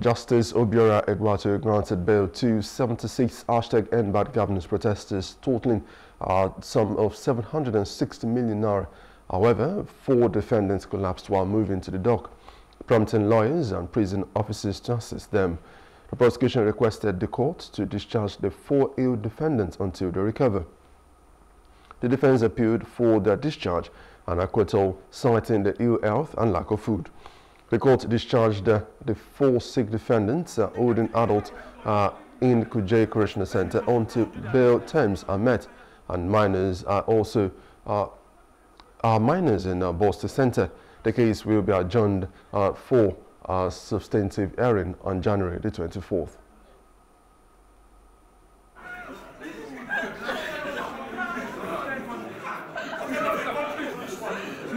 Justice Obiora Egwuatu granted bail to 76 hashtag End Bad Governance protesters, totaling a sum of 760 million naira. However, four defendants collapsed while moving to the dock, prompting lawyers and prison officers to assist them. The prosecution requested the court to discharge the four ill defendants until they recover. The defense appealed for their discharge and acquittal, citing the ill health and lack of food. The court discharged the four sick defendants uh, holding adults uh, in Kuje Correctional Center until bail terms are met, and minors are also uh, are minors in uh, Borstal Center. The case will be adjourned uh, for a substantive hearing on January the 24th.